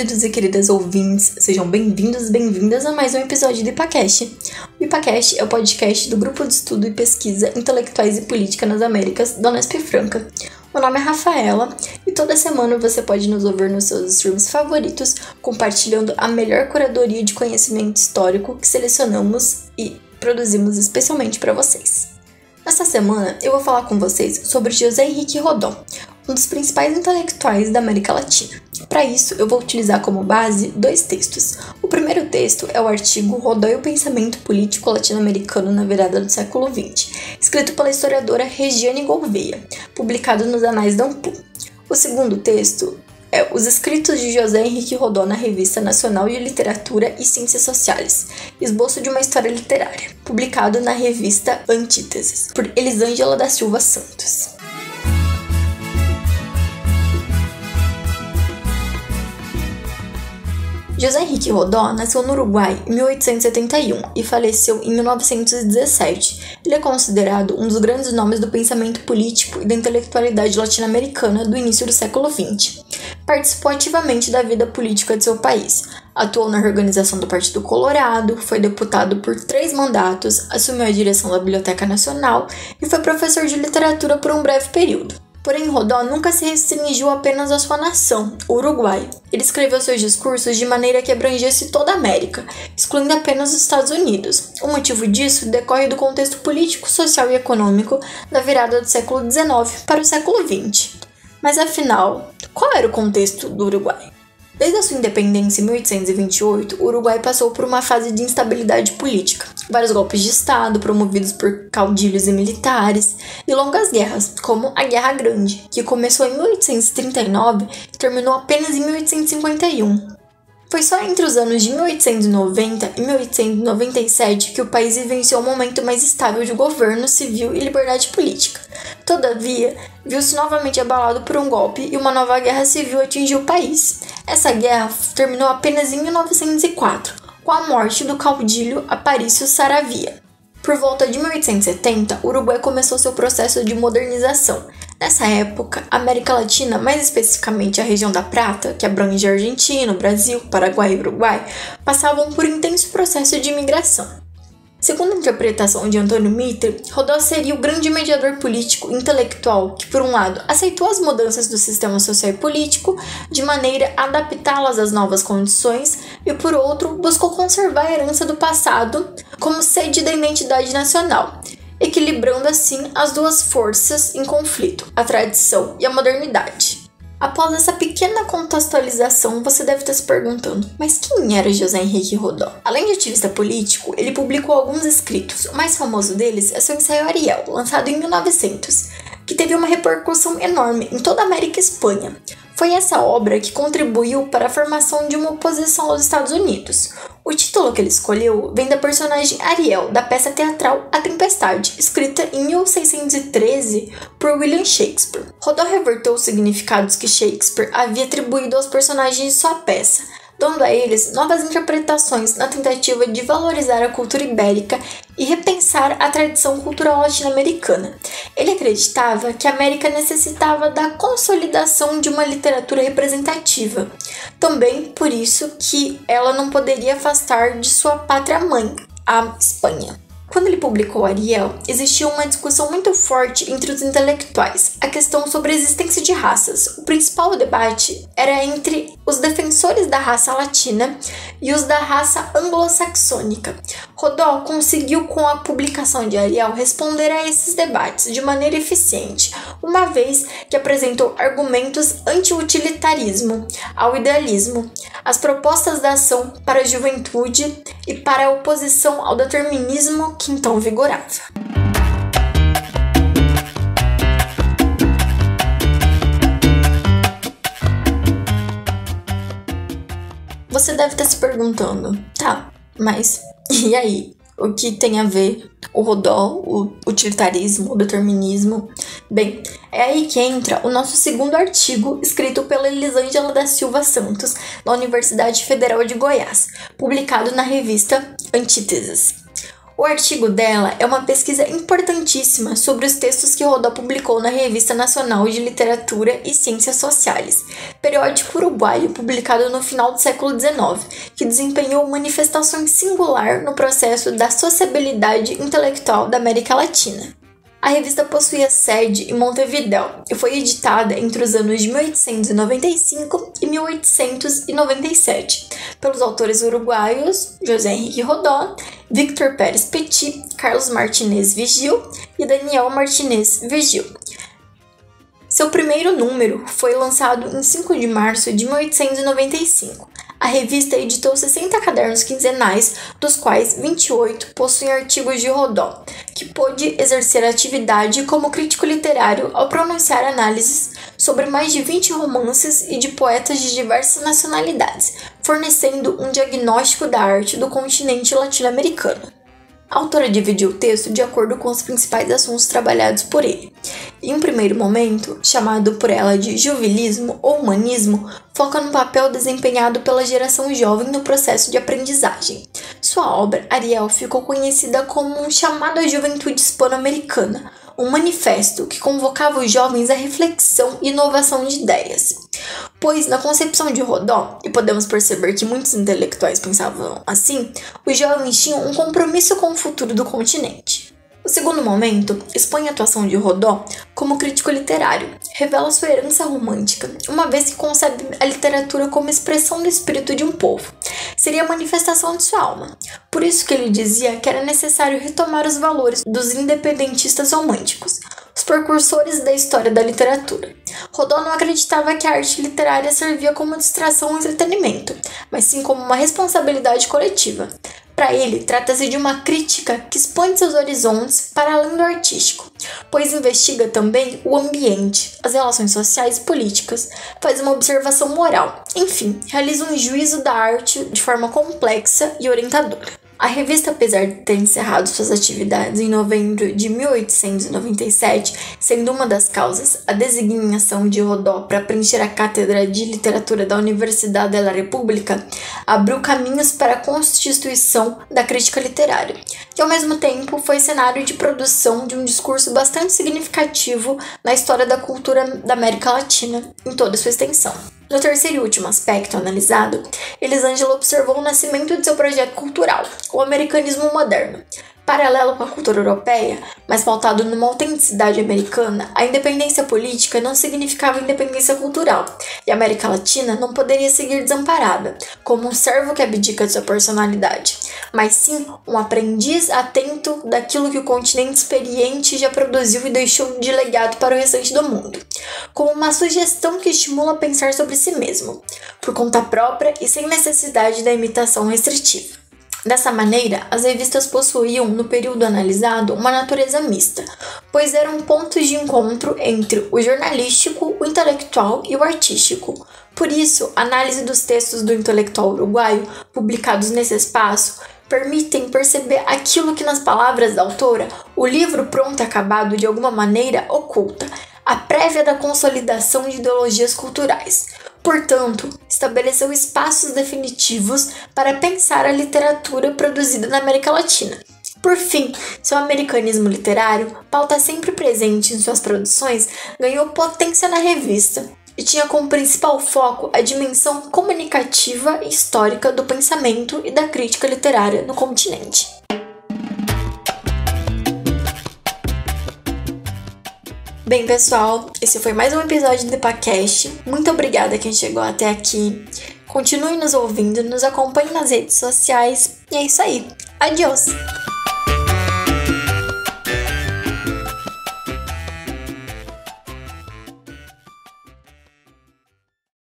queridos e queridas ouvintes, sejam bem-vindos e bem-vindas a mais um episódio do IPACast. O IPACast é o podcast do Grupo de Estudo e Pesquisa Intelectuais e Política nas Américas, da Unesp Franca. Meu nome é Rafaela e toda semana você pode nos ouvir nos seus streams favoritos, compartilhando a melhor curadoria de conhecimento histórico que selecionamos e produzimos especialmente para vocês. Nesta semana eu vou falar com vocês sobre José Henrique Rodó, um dos principais intelectuais da América Latina. Para isso, eu vou utilizar como base dois textos. O primeiro texto é o artigo Rodó e o Pensamento Político Latino-Americano na Virada do Século XX, escrito pela historiadora Regiane Gouveia, publicado nos Anais da Ampu. O segundo texto é Os Escritos de José Henrique Rodó na Revista Nacional de Literatura e Ciências Sociais, Esboço de uma História Literária, publicado na revista Antíteses, por Elisângela da Silva Santos. José Henrique Rodó nasceu no Uruguai em 1871 e faleceu em 1917. Ele é considerado um dos grandes nomes do pensamento político e da intelectualidade latino-americana do início do século XX. Participou ativamente da vida política de seu país. Atuou na organização do Partido Colorado, foi deputado por três mandatos, assumiu a direção da Biblioteca Nacional e foi professor de literatura por um breve período. Porém, Rodó nunca se restringiu apenas à sua nação, o Uruguai. Ele escreveu seus discursos de maneira que abrangesse toda a América, excluindo apenas os Estados Unidos. O motivo disso decorre do contexto político, social e econômico da virada do século XIX para o século XX. Mas afinal, qual era o contexto do Uruguai? Desde a sua independência em 1828, o Uruguai passou por uma fase de instabilidade política, vários golpes de Estado promovidos por caudilhos e militares, e longas guerras, como a Guerra Grande, que começou em 1839 e terminou apenas em 1851. Foi só entre os anos de 1890 e 1897 que o país vivenciou um momento mais estável de governo civil e liberdade política. Todavia, viu-se novamente abalado por um golpe e uma nova guerra civil atingiu o país. Essa guerra terminou apenas em 1904, com a morte do caudilho Aparício Saravia. Por volta de 1870, o Uruguai começou seu processo de modernização, Nessa época, a América Latina, mais especificamente a região da Prata, que abrange Argentina, Brasil, Paraguai e Uruguai, passavam por intenso processo de imigração. Segundo a interpretação de Antônio Mitre, Rodó seria o grande mediador político intelectual que, por um lado, aceitou as mudanças do sistema social e político de maneira a adaptá-las às novas condições e, por outro, buscou conservar a herança do passado como sede da identidade nacional, equilibrando assim as duas forças em conflito, a tradição e a modernidade. Após essa pequena contextualização, você deve estar se perguntando: mas quem era José Henrique Rodó? Além de ativista político, ele publicou alguns escritos. O mais famoso deles é seu ensaio Ariel, lançado em 1900, que teve uma repercussão enorme em toda a América e Espanha. Foi essa obra que contribuiu para a formação de uma oposição aos Estados Unidos. O título que ele escolheu vem da personagem Ariel, da peça teatral A Tempestade, escrita em 1613 por William Shakespeare. Rodó reverteu os significados que Shakespeare havia atribuído aos personagens de sua peça, dando a eles novas interpretações na tentativa de valorizar a cultura ibérica e repensar a tradição cultural latino-americana. Ele acreditava que a América necessitava da consolidação de uma literatura representativa. Também por isso que ela não poderia afastar de sua pátria mãe, a Espanha. Quando ele publicou Ariel, existia uma discussão muito forte entre os intelectuais, a questão sobre a existência de raças. O principal debate era entre os defensores da raça latina e os da raça anglo-saxônica. Rodó conseguiu, com a publicação de Ariel, responder a esses debates de maneira eficiente, uma vez que apresentou argumentos anti-utilitarismo ao idealismo, as propostas da ação para a juventude e para a oposição ao determinismo que então vigorava. Você deve estar se perguntando, tá, mas e aí? O que tem a ver o Rodó, o utilitarismo, o determinismo? Bem, é aí que entra o nosso segundo artigo, escrito pela Elisângela da Silva Santos, da Universidade Federal de Goiás, publicado na revista Antíteses. O artigo dela é uma pesquisa importantíssima sobre os textos que Rodó publicou na Revista Nacional de Literatura e Ciências Sociais, periódico uruguaio publicado no final do século XIX, que desempenhou manifestações singular no processo da sociabilidade intelectual da América Latina. A revista possuía sede em Montevideo e foi editada entre os anos de 1895 e 1897 pelos autores uruguaios José Henrique Rodó, Victor Pérez Petit, Carlos Martinez Vigil e Daniel Martinez Vigil. Seu primeiro número foi lançado em 5 de março de 1895 a revista editou 60 cadernos quinzenais, dos quais 28 possuem artigos de Rodó, que pôde exercer atividade como crítico literário ao pronunciar análises sobre mais de 20 romances e de poetas de diversas nacionalidades, fornecendo um diagnóstico da arte do continente latino-americano. A autora dividiu o texto de acordo com os principais assuntos trabalhados por ele. Em um primeiro momento, chamado por ela de juvilismo ou humanismo, foca no papel desempenhado pela geração jovem no processo de aprendizagem. Sua obra, Ariel, ficou conhecida como um chamado à juventude hispano-americana, um manifesto que convocava os jovens à reflexão e inovação de ideias. Pois, na concepção de Rodó, e podemos perceber que muitos intelectuais pensavam assim, os jovens tinham um compromisso com o futuro do continente. O segundo momento expõe a atuação de Rodó como crítico literário, revela sua herança romântica, uma vez que concebe a literatura como expressão do espírito de um povo. Seria a manifestação de sua alma. Por isso que ele dizia que era necessário retomar os valores dos independentistas românticos, os precursores da história da literatura. Rodó não acreditava que a arte literária servia como distração ou entretenimento, mas sim como uma responsabilidade coletiva. Para ele, trata-se de uma crítica que expõe seus horizontes para além do artístico, pois investiga também o ambiente, as relações sociais e políticas, faz uma observação moral, enfim, realiza um juízo da arte de forma complexa e orientadora. A revista, apesar de ter encerrado suas atividades em novembro de 1897, sendo uma das causas a designação de Rodó para preencher a cátedra de literatura da Universidade da República, abriu caminhos para a constituição da crítica literária, que ao mesmo tempo foi cenário de produção de um discurso bastante significativo na história da cultura da América Latina em toda sua extensão. No terceiro e último aspecto analisado, Elisângela observou o nascimento de seu projeto cultural, o americanismo moderno, Paralelo com a cultura europeia, mas pautado numa autenticidade americana, a independência política não significava independência cultural, e a América Latina não poderia seguir desamparada, como um servo que abdica de sua personalidade, mas sim um aprendiz atento daquilo que o continente experiente já produziu e deixou de legado para o restante do mundo, como uma sugestão que estimula a pensar sobre si mesmo, por conta própria e sem necessidade da imitação restritiva. Dessa maneira, as revistas possuíam, no período analisado, uma natureza mista, pois eram pontos de encontro entre o jornalístico, o intelectual e o artístico. Por isso, a análise dos textos do intelectual uruguaio, publicados nesse espaço, permitem perceber aquilo que, nas palavras da autora, o livro pronto e acabado de alguma maneira oculta, a prévia da consolidação de ideologias culturais. Portanto, estabeleceu espaços definitivos para pensar a literatura produzida na América Latina. Por fim, seu americanismo literário, pauta sempre presente em suas produções, ganhou potência na revista e tinha como principal foco a dimensão comunicativa e histórica do pensamento e da crítica literária no continente. Bem, pessoal, esse foi mais um episódio do podcast. Muito obrigada quem chegou até aqui. Continue nos ouvindo, nos acompanhe nas redes sociais. E é isso aí. Adiós!